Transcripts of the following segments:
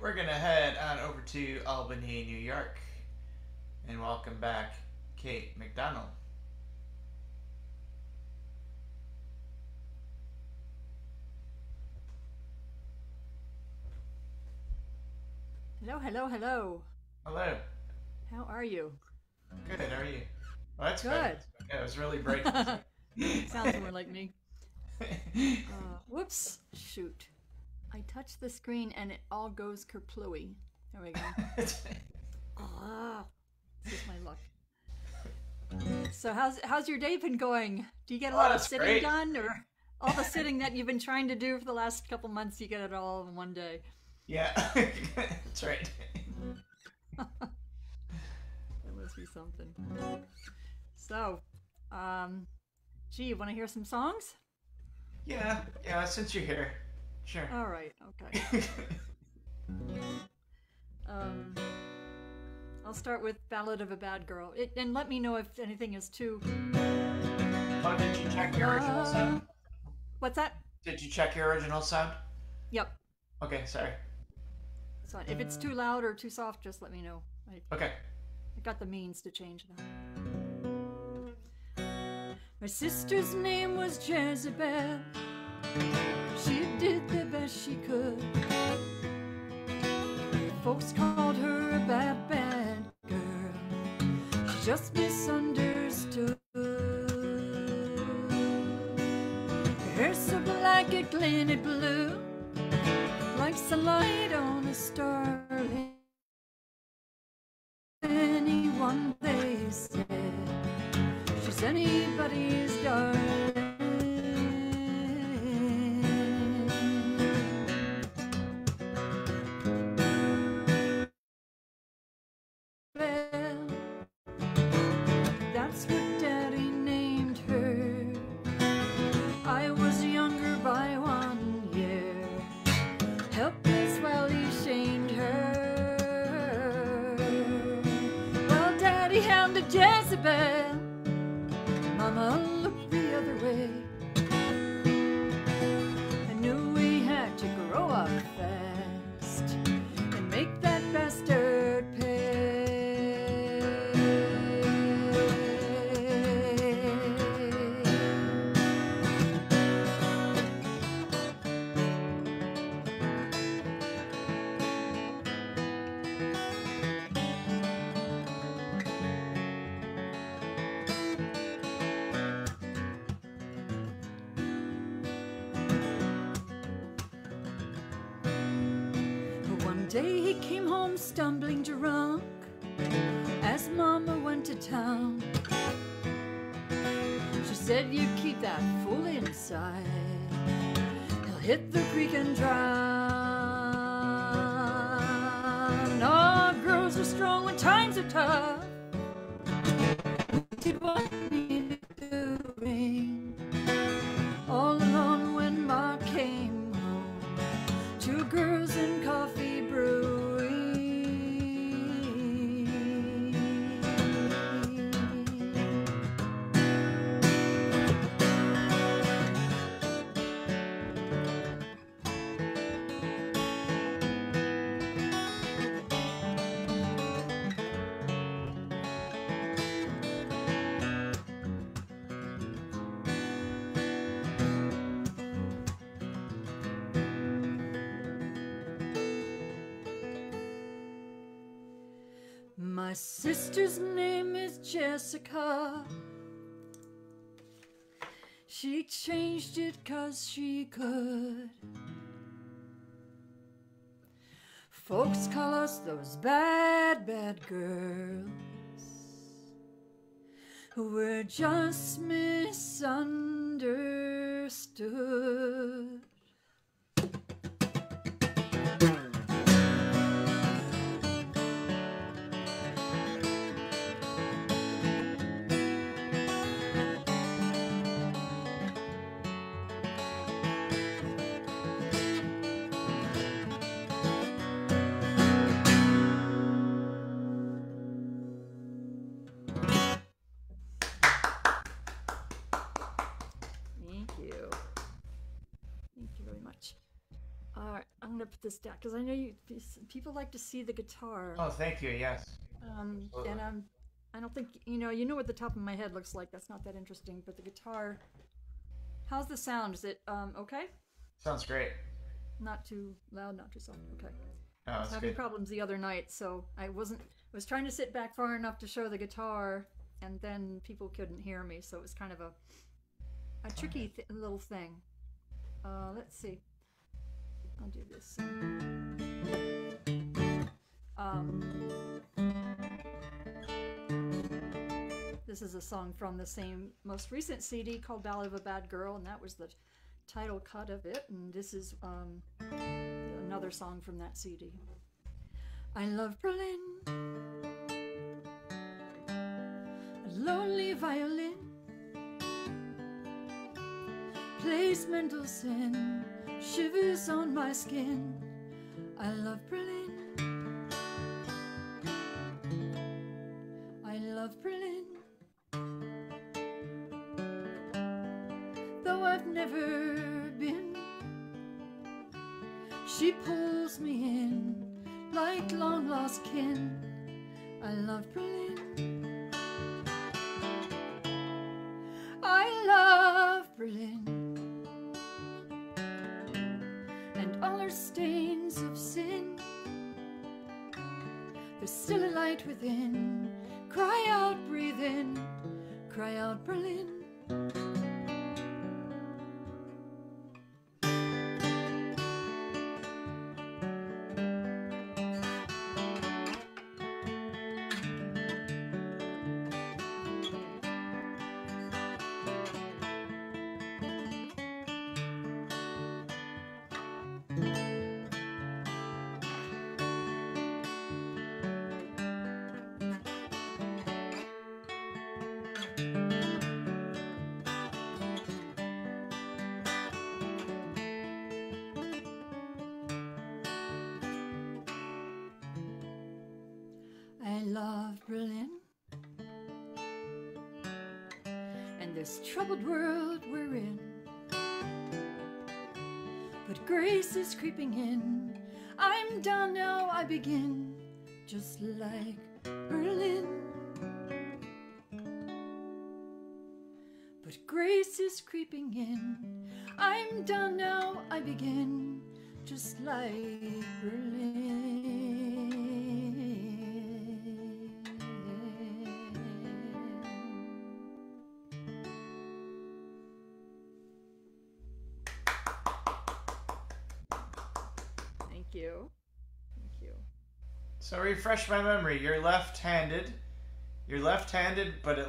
we're gonna head on over to Albany, New York, and welcome back Kate McDonnell. Hello, hello, hello. Hello. How are you? Good. How are you? Well, that's Good. Yeah, it was really bright. Sounds more like me. Uh, whoops. Shoot. I touch the screen and it all goes kerplooey. There we go. Ah, this is my luck. So how's how's your day been going? Do you get a Oh, lot of sitting great. done, or all the sitting that you've been trying to do for the last couple months? You get it all in one day. yeah, that's right. That must be something. So, um, gee, you want to hear some songs? Yeah, yeah. Since you're here, sure. All right. Okay. Um, I'll start with "Ballad of a Bad Girl," it, and let me know if anything is too. oh, did you check your original sound? What's that? Did you check your original sound? Yep. Okay, sorry. So. If it's too loud or too soft, just let me know. I, Okay. I got the means to change that. My sister's name was Jezebel. She did the best she could. Folks called her a bad, bad girl. She just misunderstood. Her hair so black it glinted blue, like sunlight on a starlit anyone they said said, You keep that fool inside. He'll hit the creek and drown. All girls are strong when times are tough. Did what needed doing. All alone when Ma came home. Two girls in My sister's name is Jessica. She changed it 'cause she could. Folks call us those bad, bad girls who were just misunderstood. This down because I know you people like to see the guitar. Oh, thank you. Yes. Um, and I'm, I don't think you know. You know what the top of my head looks like. That's not that interesting. But the guitar. How's the sound? Is it um okay? Sounds great. Not too loud, not too soft. Okay. Oh, I was having good. problems the other night, so I wasn't. I was trying to sit back far enough to show the guitar, and then people couldn't hear me, so it was kind of a a tricky th- little thing. Uh, let's see. I'll do this. Um, this is a song from the same most recent CD called Ballad of a Bad Girl, and that was the title cut of it. And this is um, another song from that CD. I love Berlin, a lonely violin plays Mendelssohn, shivers on my skin. I love Berlin. I love Berlin. Though I've never been, she pulls me in like long lost kin. I love Berlin. Light within. Cry out, breathe in. Cry out, Berlin. Berlin. And this troubled world we're in. But grace is creeping in. I'm done now, I begin. Just like Berlin. But grace is creeping in. I'm done now, I begin. Just like Berlin. You. Thank you. So refresh my memory. You're left-handed. You're left-handed, but it,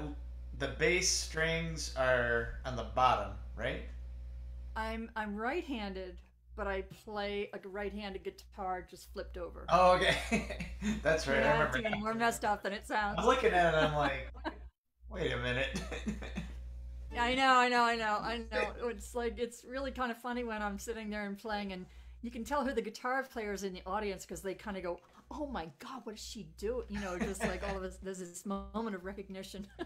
the bass strings are on the bottom, right? I'm I'm right-handed, but I play a right-handed guitar just flipped over. Oh, okay. That's right. I yeah, remember. it's even more messed up than it sounds. I'm looking at it. I'm like, wait a minute. Yeah, I know, I know, I know, I know. It's like it's really kind of funny when I'm sitting there and playing, and you can tell who the guitar player is in the audience because they kind of go, "Oh my God, what does she do?" You know, just like all of us. There's this moment of recognition.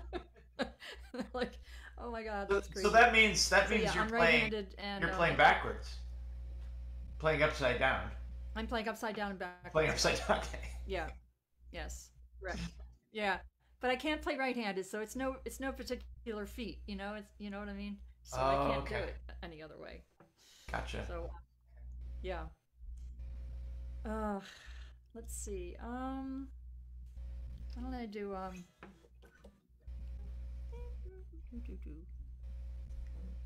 Like, "Oh my God, that's crazy." so that means that So, means yeah, you're I'm playing. and You're uh, playing backwards. Playing upside down. I'm playing upside down and back. Playing upside down. Okay. Yeah. Yes. Right. Yeah. But I can't play right-handed, so it's no it's no particular feat, you know. It's you know what I mean. So I Oh, can't do it any other way. Gotcha. So, yeah. Uh, let's see. Um, why don't I do um?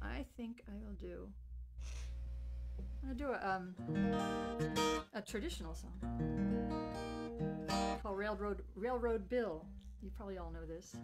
I think I will do. I'm gonna do a um a traditional song called Railroad Railroad Bill. You probably all know this.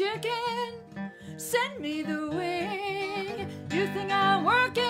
Working, send me the wing. You think I'm working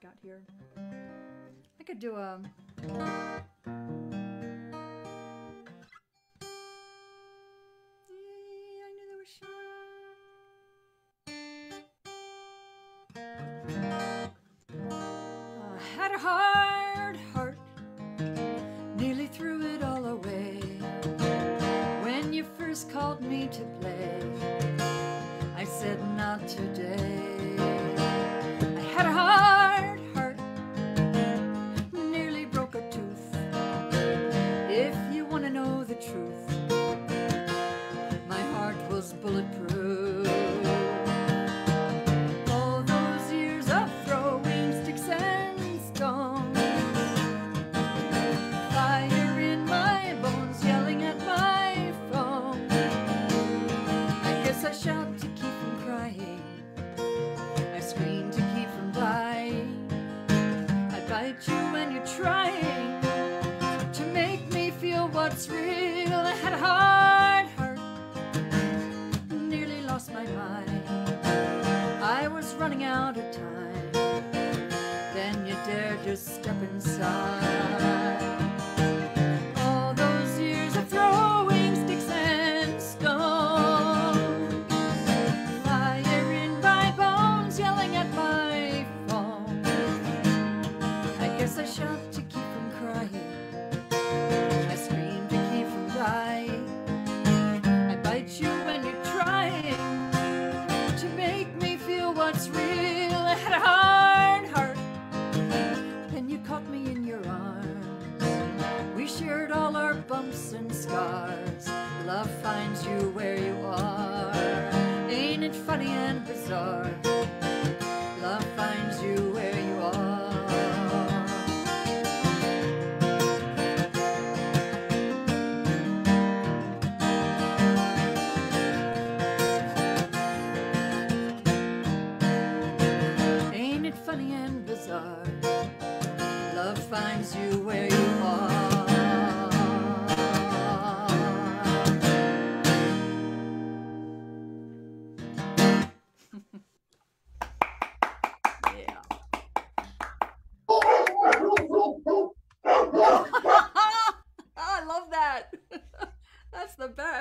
What I got here? I could do a. Uh, had a hard I you when you're trying to make me feel what's real. I had a hard heart, nearly lost my mind. I was running out of time. Then you dared to step inside. Our and scars. Love finds you where you are. Ain't it funny and bizarre?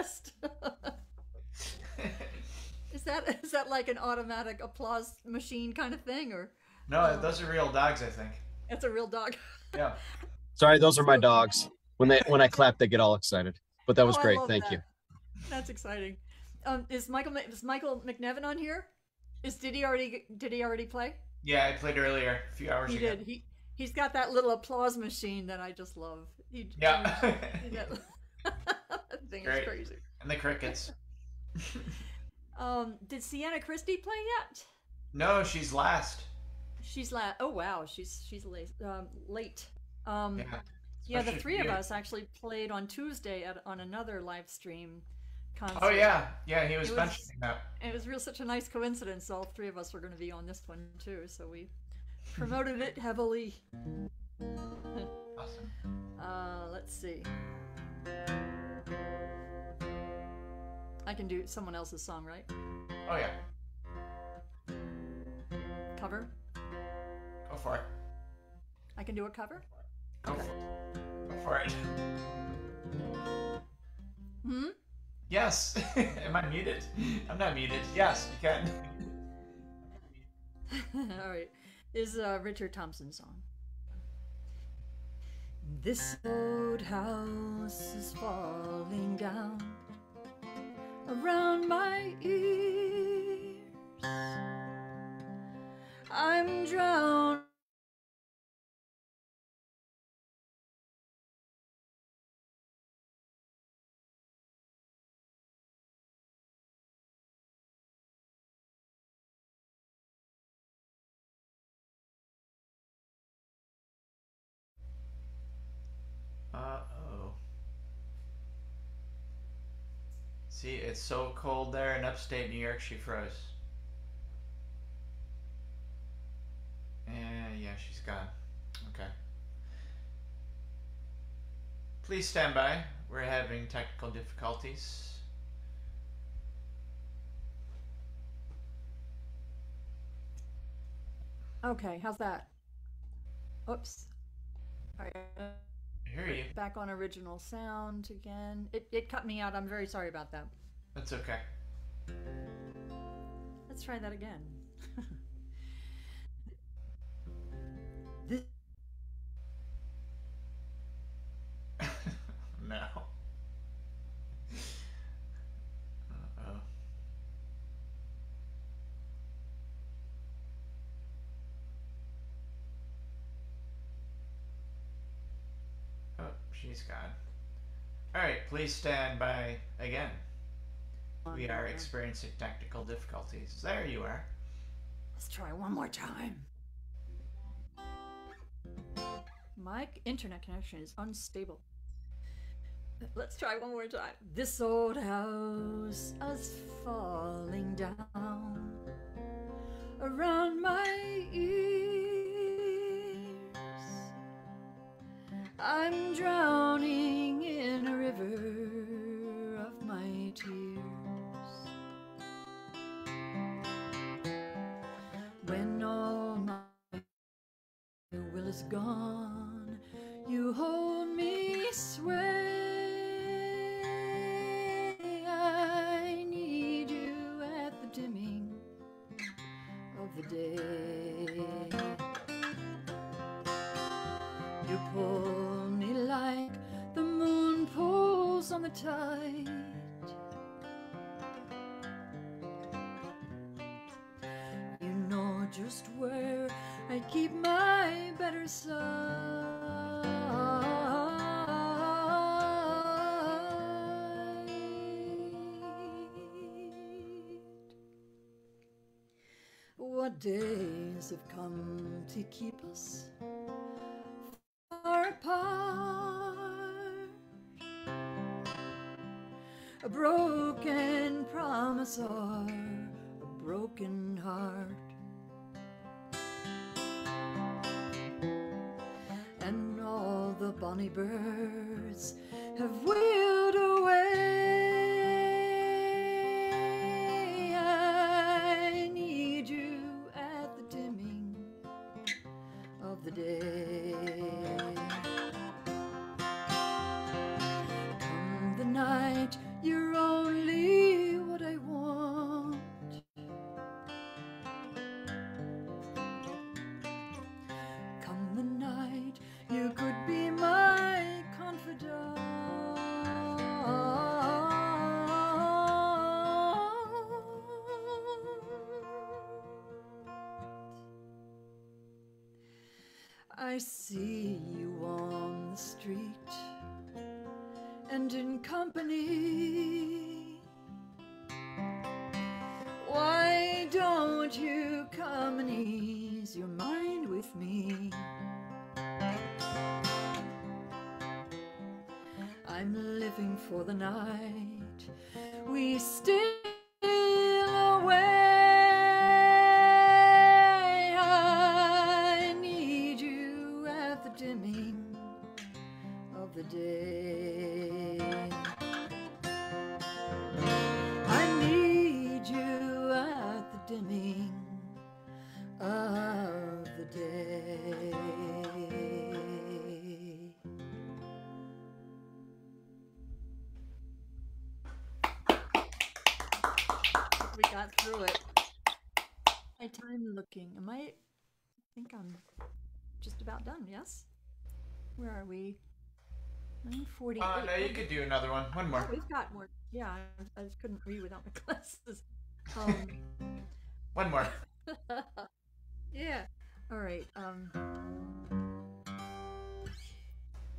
Best. Is that is that like an automatic applause machine kind of thing, or No, those are real dogs, I think. it's a real dog? Yeah. Sorry, those are my dogs. When they when I clap, they get all excited. But that was Oh, great. Thank that. you. That's exciting. Um, is Michael is Michael McNevin on here? Is did he already did he already play? Yeah, I played earlier, a few hours He ago. did. He he's got that little applause machine that I just love. He, Yeah. he- that that thing Great. is crazy. and the crickets. Um, did Sienna Christie play yet? No, she's last. She's la- Oh wow, she's she's late. Um, late. Um, Yeah. yeah, the three of us actually played on Tuesday at on another live stream concert. Oh yeah, yeah. He was It was- mentioning that. It was real such a nice coincidence. All three of us were going to be on this one too, so we promoted it heavily. Awesome. Uh, let's see. I can do someone else's song, right? Oh yeah. Cover? Go for it. I can do a cover? Go, Okay. for, go for it. Hmm? Yes. Am I muted? I'm not muted. Yes, you can. All right. This is a Richard Thompson song. This old house is falling down around my ears. I'm drowned. See, it's so cold there in upstate New York, she froze. Yeah, yeah, she's gone. Okay. Please stand by. We're having technical difficulties. Okay, how's that? Oops. All right. I hear you. Back on original sound again. It, it cut me out. I'm very sorry about that. That's okay. Let's try that again. she's gone. Alright, please stand by again. We are experiencing technical difficulties. There you are. Let's try one more time. My internet connection is unstable. Let's try one more time. This old house is falling down around my ears. I'm drowning in a river of my tears. When all my will is gone, you hold me sway. I need you at the dimming of the day. You pull tide. You know just where I keep my better side. What days have come to keep us far apart? A broken promise or a broken heart. And all the bonny birds have wheeled and in company. Why don't you come and ease your mind with me? I'm living for the night. We steal we got through it. My time looking. Am I? I think I'm just about done. Yes. Where are we? Nine forty. Uh, no, you could do another one. One more. Oh, we've got more. Yeah, I, I just couldn't read without my glasses. Um, one more. yeah. All right. Um,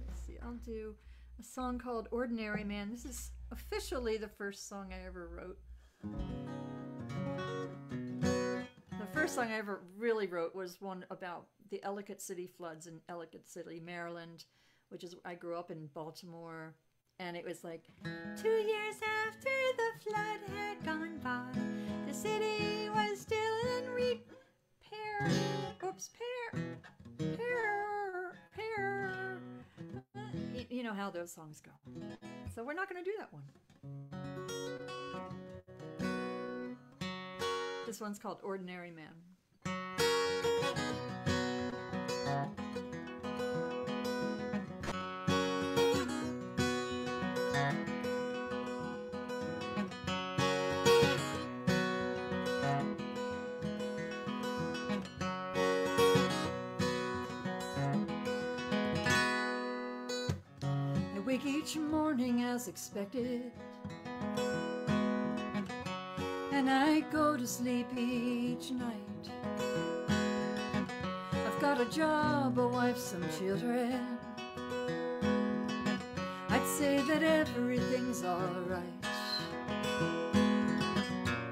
let's see. I'll do a song called "Ordinary Man." This is officially the first song I ever wrote. First song I ever really wrote was one about the Ellicott City floods in Ellicott City, Maryland, which is I grew up in Baltimore, and it was like two years after the flood had gone by, the city was still in repair. Oops, pair, pair, pair. Uh, you, you know how those songs go. So we're not going to do that one. This one's called Ordinary Man. I wake each morning as expected. I go to sleep each night. I've got a job, a wife, some children. I'd say that everything's alright.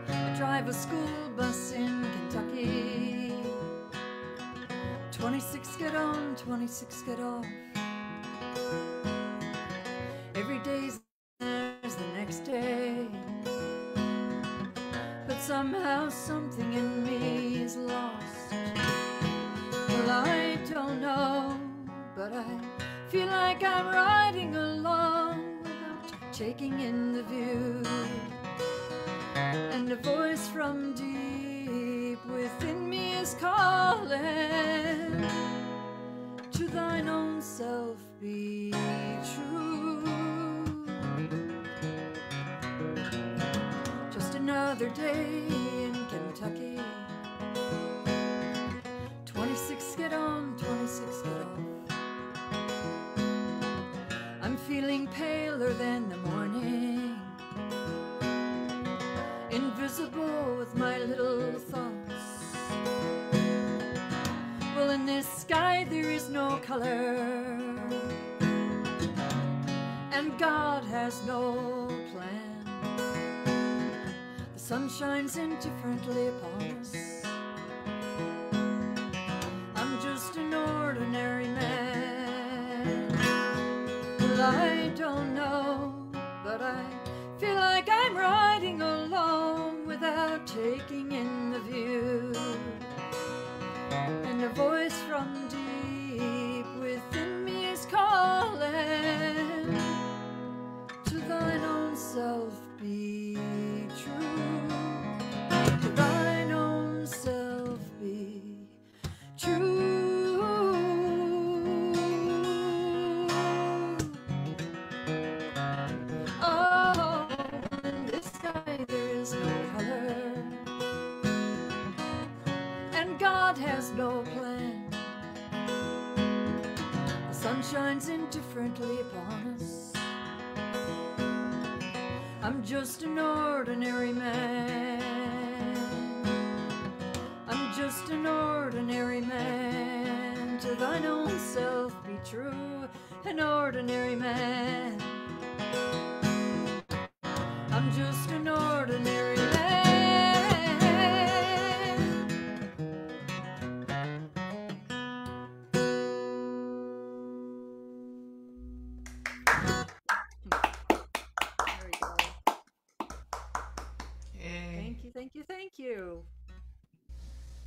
I drive a school bus in Kentucky. 26 get on, 26 get off. Taking in the view. And a voice from deep within me is calling to thine own self be true. Just another day in Kentucky. 26 get on, 26 get off. I'm feeling paler than the in this sky there is no color. And God has no plan. The sun shines indifferently upon us. Sun shines indifferently upon us. I'm just an ordinary man. I'm just an ordinary man. To thine own self be true, an ordinary man. I'm just an ordinary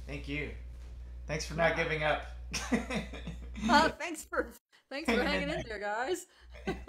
Thank you. Thanks for not giving up. Uh, thanks for thanks for hanging in there, guys.